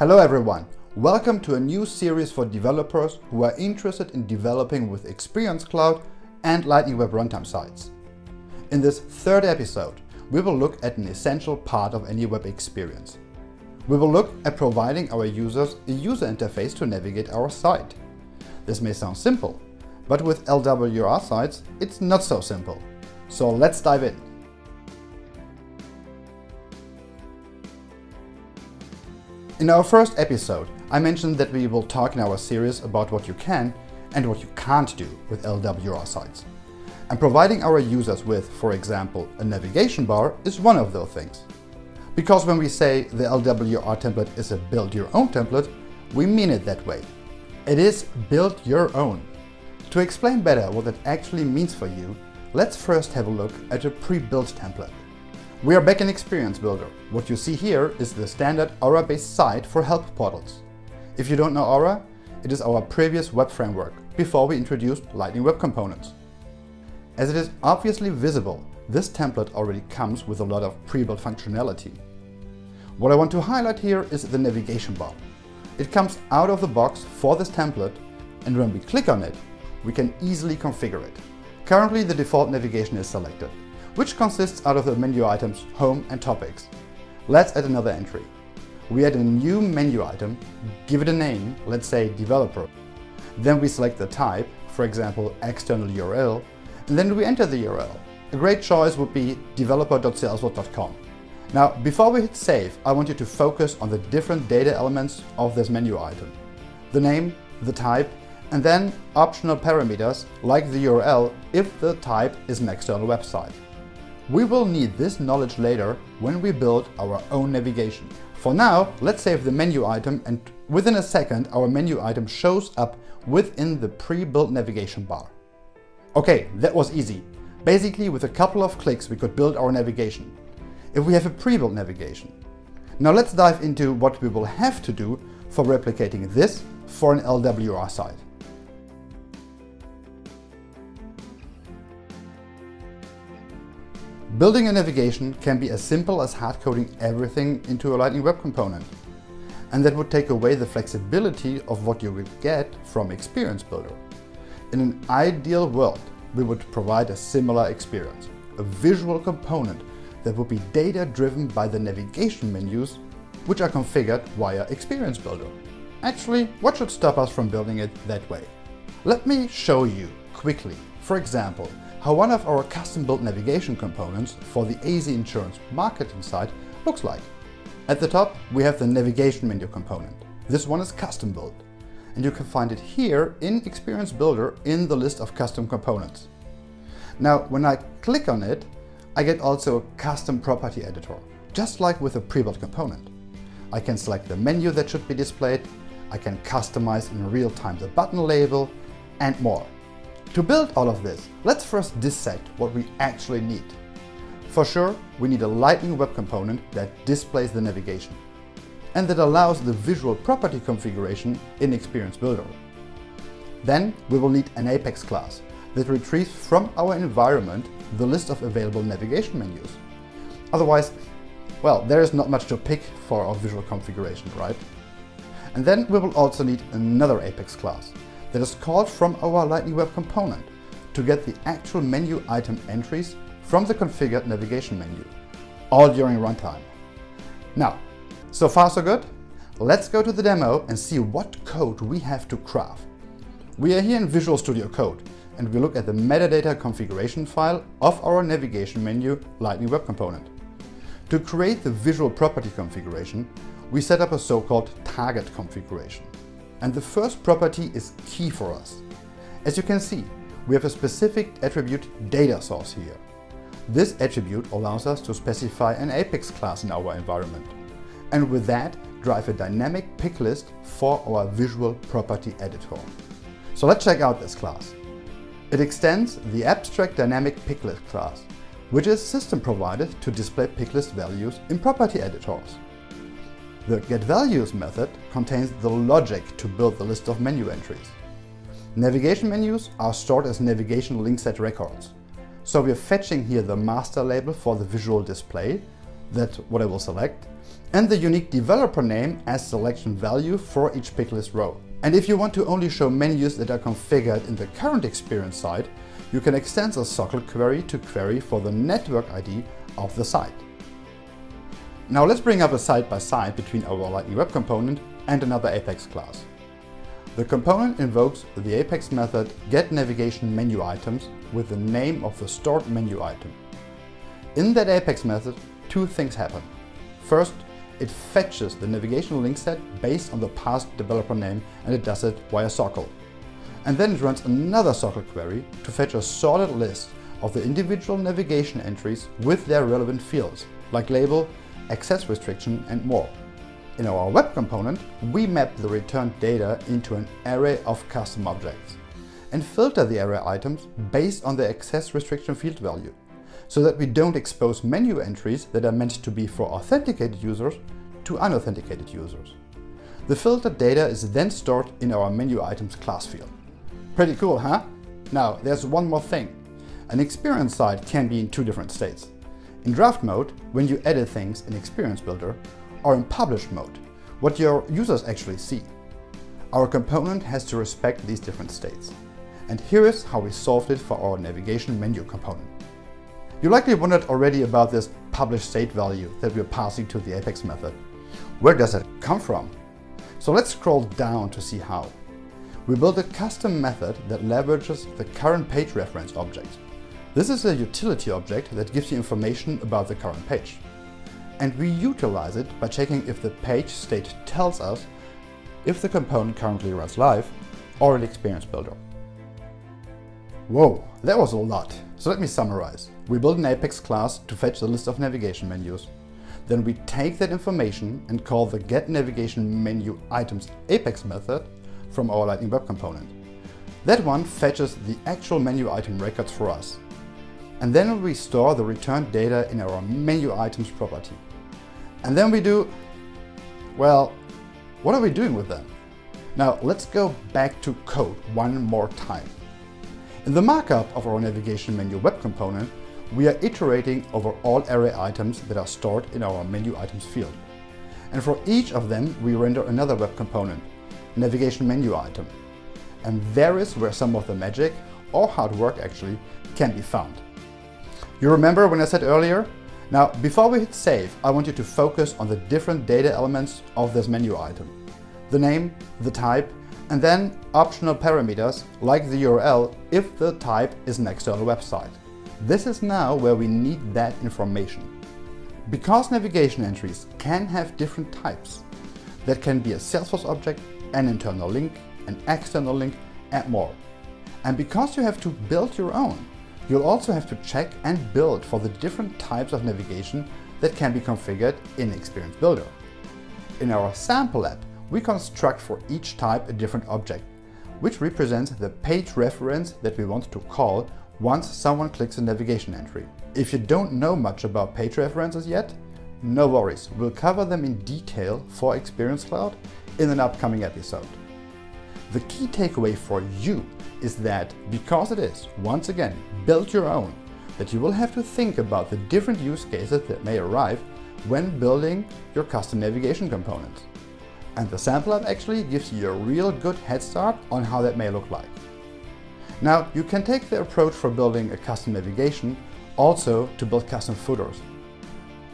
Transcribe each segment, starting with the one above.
Hello everyone! Welcome to a new series for developers who are interested in developing with Experience Cloud and Lightning Web Runtime sites. In this third episode, we will look at an essential part of any web experience. We will look at providing our users a user interface to navigate our site. This may sound simple, but with LWR sites, it's not so simple. So let's dive in. In our first episode, I mentioned that we will talk in our series about what you can and what you can't do with LWR sites. And providing our users with, for example, a navigation bar is one of those things. Because when we say the LWR template is a build your own template, we mean it that way. It is build your own. To explain better what that actually means for you, let's first have a look at a pre-built template. We are back in Experience Builder. What you see here is the standard Aura-based site for help portals. If you don't know Aura, it is our previous web framework, before we introduced Lightning Web Components. As it is obviously visible, this template already comes with a lot of pre-built functionality. What I want to highlight here is the navigation bar. It comes out of the box for this template, and when we click on it, we can easily configure it. Currently the default navigation is selected which consists out of the menu items Home and Topics. Let's add another entry. We add a new menu item, give it a name, let's say Developer. Then we select the type, for example external URL, and then we enter the URL. A great choice would be developer.salesforce.com. Now, before we hit save, I want you to focus on the different data elements of this menu item. The name, the type, and then optional parameters like the URL if the type is an external website. We will need this knowledge later when we build our own navigation. For now, let's save the menu item and within a second our menu item shows up within the pre-built navigation bar. Okay, that was easy. Basically, with a couple of clicks we could build our navigation. If we have a pre-built navigation. Now let's dive into what we will have to do for replicating this for an LWR site. Building a navigation can be as simple as hard-coding everything into a Lightning Web Component. And that would take away the flexibility of what you would get from Experience Builder. In an ideal world, we would provide a similar experience, a visual component that would be data-driven by the navigation menus, which are configured via Experience Builder. Actually, what should stop us from building it that way? Let me show you quickly, for example, how one of our custom-built navigation components for the AZ Insurance marketing site looks like. At the top, we have the navigation menu component. This one is custom built, and you can find it here in Experience Builder in the list of custom components. Now, when I click on it, I get also a custom property editor, just like with a pre-built component. I can select the menu that should be displayed, I can customize in real time the button label, and more. To build all of this, let's first dissect what we actually need. For sure, we need a Lightning Web component that displays the navigation and that allows the visual property configuration in Experience Builder. Then we will need an Apex class that retrieves from our environment the list of available navigation menus. Otherwise, well, there is not much to pick for our visual configuration, right? And then we will also need another Apex class that is called from our Lightning Web component to get the actual menu item entries from the configured navigation menu, all during runtime. Now, so far so good? Let's go to the demo and see what code we have to craft. We are here in Visual Studio Code and we look at the metadata configuration file of our navigation menu Lightning Web component. To create the visual property configuration, we set up a so-called target configuration. And the first property is key for us. As you can see, we have a specific attribute data source here. This attribute allows us to specify an Apex class in our environment. And with that, drive a dynamic pick list for our visual property editor. So let's check out this class. It extends the abstract dynamic picklist class, which is system provided to display picklist values in property editors. The getValues method contains the logic to build the list of menu entries. Navigation menus are stored as navigation link set records. So we're fetching here the master label for the visual display, that's what I will select, and the unique developer name as selection value for each picklist row. And if you want to only show menus that are configured in the current experience site, you can extend the SOQL query to query for the network ID of the site. Now let's bring up a side-by-side -side between our Lightning Web component and another Apex class. The component invokes the Apex method getNavigationMenuItems with the name of the stored menu item. In that Apex method, two things happen. First, it fetches the navigation link set based on the passed developer name and it does it via SOQL. And then it runs another SOQL query to fetch a sorted list of the individual navigation entries with their relevant fields, like label, access restriction and more. In our web component, we map the returned data into an array of custom objects and filter the array items based on the access restriction field value so that we don't expose menu entries that are meant to be for authenticated users to unauthenticated users. The filtered data is then stored in our menu items class field. Pretty cool, huh? Now, there's one more thing. An experience site can be in two different states. In draft mode, when you edit things in Experience Builder, or in publish mode, what your users actually see. Our component has to respect these different states. And here is how we solved it for our navigation menu component. You likely wondered already about this publish state value that we're passing to the Apex method. Where does it come from? So let's scroll down to see how. We built a custom method that leverages the current page reference object. This is a utility object that gives you information about the current page. And we utilize it by checking if the page state tells us if the component currently runs live or in Experience Builder. Whoa, that was a lot. So let me summarize. We build an Apex class to fetch the list of navigation menus. Then we take that information and call the getNavigationMenuItems Apex method from our Lightning Web component. That one fetches the actual menu item records for us. And then we store the returned data in our menu items property. And then we do, well, what are we doing with them? Now let's go back to code one more time. In the markup of our navigation menu web component, we are iterating over all array items that are stored in our menu items field. And for each of them, we render another web component, navigation menu item. And there is where some of the magic, or hard work actually, can be found. You remember when I said earlier? Now, before we hit save, I want you to focus on the different data elements of this menu item. The name, the type, and then optional parameters like the URL if the type is an external website. This is now where we need that information. Because navigation entries can have different types, that can be a Salesforce object, an internal link, an external link, and more. And because you have to build your own, you'll also have to check and build for the different types of navigation that can be configured in Experience Builder. In our sample app, we construct for each type a different object, which represents the page reference that we want to call once someone clicks a navigation entry. If you don't know much about page references yet, no worries, we'll cover them in detail for Experience Cloud in an upcoming episode. The key takeaway for you is that because it is, once again, build your own, that you will have to think about the different use cases that may arrive when building your custom navigation components. And the sample app actually gives you a real good head start on how that may look like. Now, you can take the approach for building a custom navigation also to build custom footers.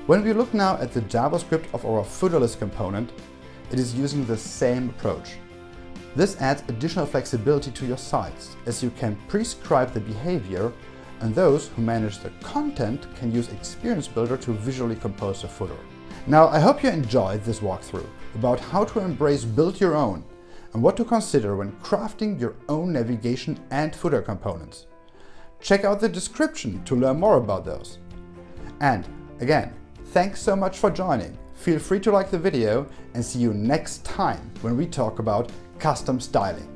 When we look now at the JavaScript of our footerless component, it is using the same approach. This adds additional flexibility to your sites, as you can prescribe the behavior and those who manage the content can use Experience Builder to visually compose the footer. Now, I hope you enjoyed this walkthrough about how to embrace build your own and what to consider when crafting your own navigation and footer components. Check out the description to learn more about those. And again, thanks so much for joining. Feel free to like the video and see you next time when we talk about custom styling.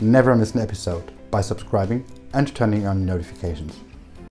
Never miss an episode by subscribing and turning on notifications.